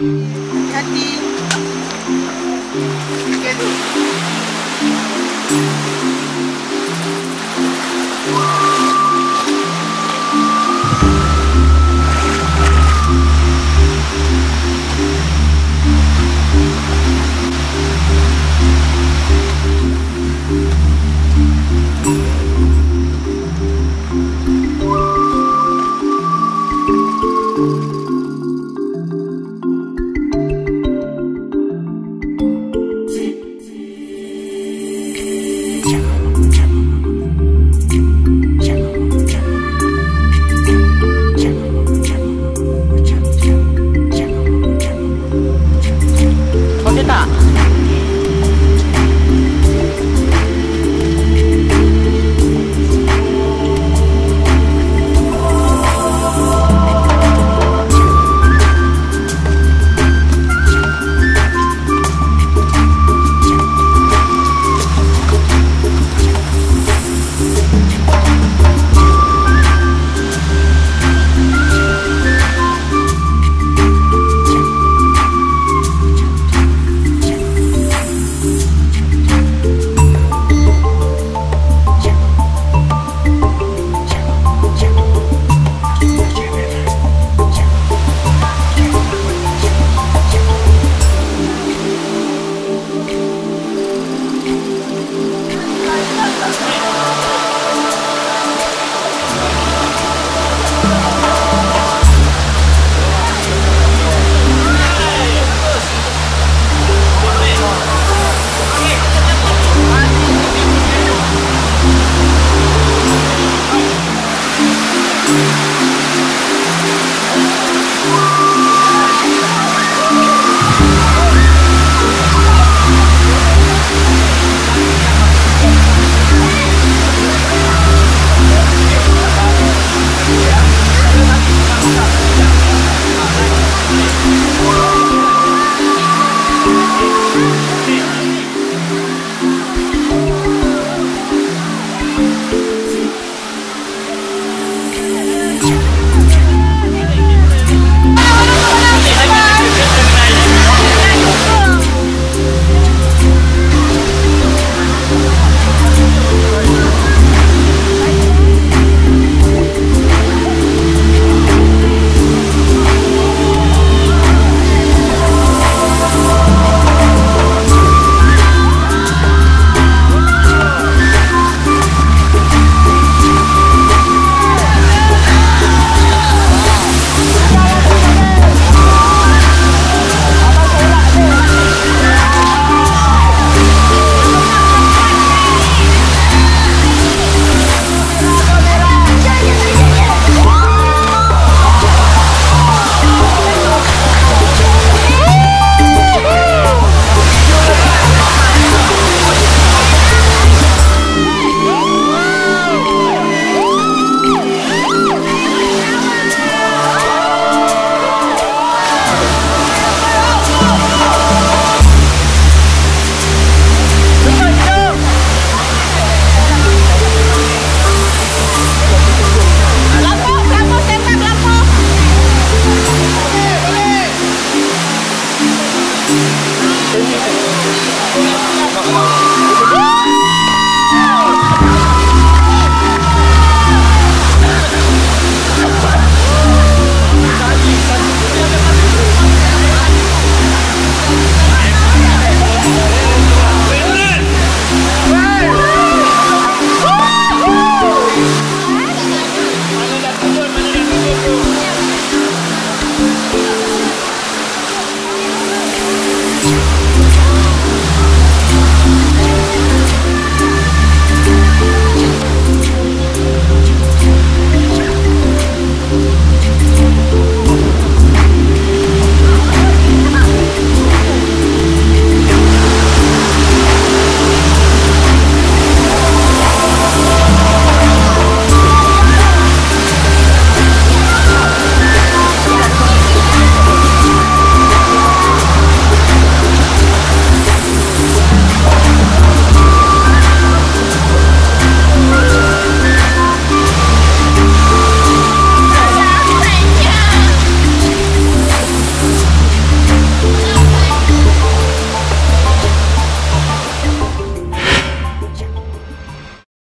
hati-hati